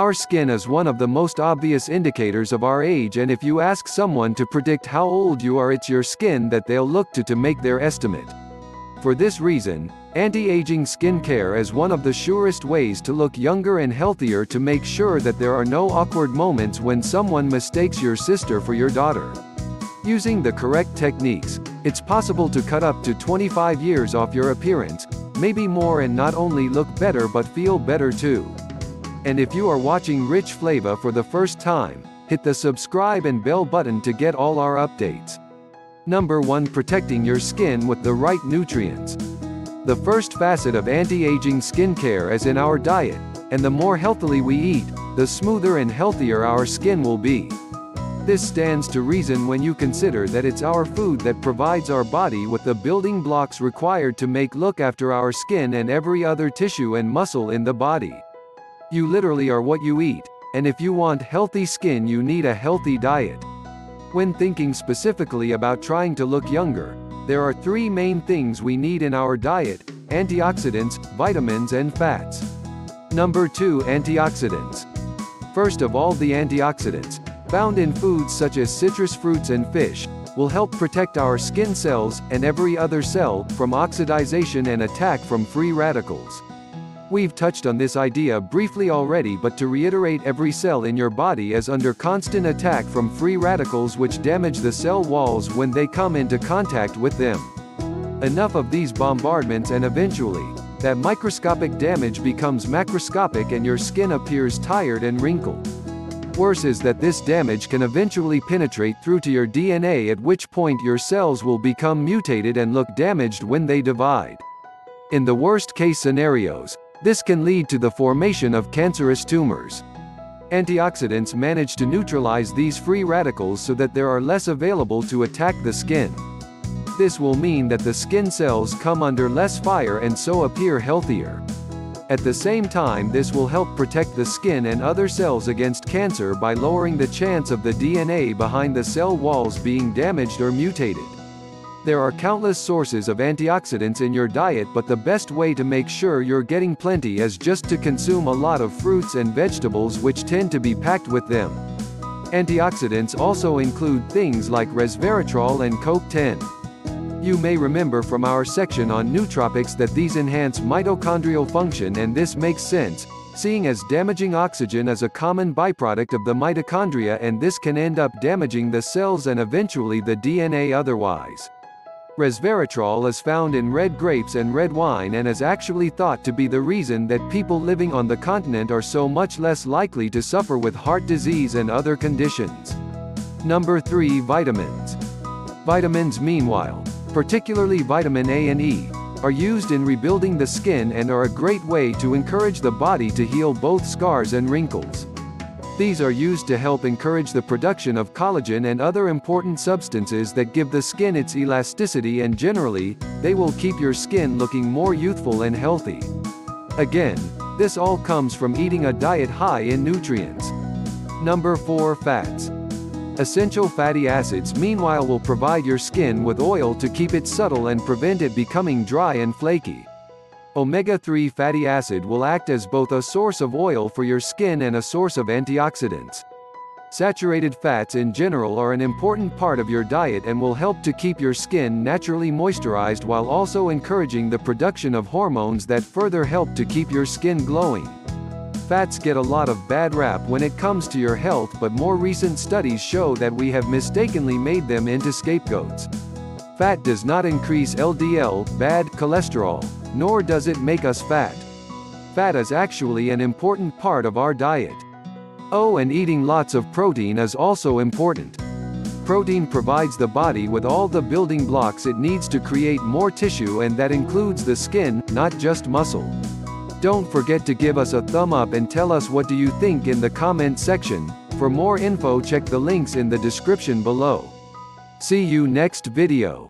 Our skin is one of the most obvious indicators of our age and if you ask someone to predict how old you are it's your skin that they'll look to to make their estimate. For this reason, anti-aging skincare is one of the surest ways to look younger and healthier to make sure that there are no awkward moments when someone mistakes your sister for your daughter. Using the correct techniques, it's possible to cut up to 25 years off your appearance, maybe more and not only look better but feel better too. And if you are watching Rich Flava for the first time, hit the subscribe and bell button to get all our updates. Number 1 Protecting your skin with the right nutrients. The first facet of anti-aging skincare is in our diet, and the more healthily we eat, the smoother and healthier our skin will be. This stands to reason when you consider that it's our food that provides our body with the building blocks required to make look after our skin and every other tissue and muscle in the body. You literally are what you eat, and if you want healthy skin you need a healthy diet. When thinking specifically about trying to look younger, there are three main things we need in our diet, antioxidants, vitamins and fats. Number 2 Antioxidants. First of all the antioxidants, found in foods such as citrus fruits and fish, will help protect our skin cells, and every other cell, from oxidization and attack from free radicals. We've touched on this idea briefly already but to reiterate every cell in your body is under constant attack from free radicals which damage the cell walls when they come into contact with them. Enough of these bombardments and eventually, that microscopic damage becomes macroscopic and your skin appears tired and wrinkled. Worse is that this damage can eventually penetrate through to your DNA at which point your cells will become mutated and look damaged when they divide. In the worst case scenarios, this can lead to the formation of cancerous tumors. Antioxidants manage to neutralize these free radicals so that there are less available to attack the skin. This will mean that the skin cells come under less fire and so appear healthier. At the same time this will help protect the skin and other cells against cancer by lowering the chance of the DNA behind the cell walls being damaged or mutated. There are countless sources of antioxidants in your diet but the best way to make sure you're getting plenty is just to consume a lot of fruits and vegetables which tend to be packed with them. Antioxidants also include things like resveratrol and CoQ10. You may remember from our section on nootropics that these enhance mitochondrial function and this makes sense, seeing as damaging oxygen is a common byproduct of the mitochondria and this can end up damaging the cells and eventually the DNA otherwise. Resveratrol is found in red grapes and red wine and is actually thought to be the reason that people living on the continent are so much less likely to suffer with heart disease and other conditions. Number 3 Vitamins. Vitamins meanwhile, particularly vitamin A and E, are used in rebuilding the skin and are a great way to encourage the body to heal both scars and wrinkles. These are used to help encourage the production of collagen and other important substances that give the skin its elasticity and generally, they will keep your skin looking more youthful and healthy. Again, this all comes from eating a diet high in nutrients. Number 4 Fats. Essential fatty acids meanwhile will provide your skin with oil to keep it subtle and prevent it becoming dry and flaky. Omega-3 fatty acid will act as both a source of oil for your skin and a source of antioxidants. Saturated fats in general are an important part of your diet and will help to keep your skin naturally moisturized while also encouraging the production of hormones that further help to keep your skin glowing. Fats get a lot of bad rap when it comes to your health but more recent studies show that we have mistakenly made them into scapegoats. Fat does not increase LDL, bad cholesterol, nor does it make us fat. Fat is actually an important part of our diet. Oh and eating lots of protein is also important. Protein provides the body with all the building blocks it needs to create more tissue and that includes the skin, not just muscle. Don't forget to give us a thumb up and tell us what do you think in the comment section. For more info check the links in the description below. See you next video.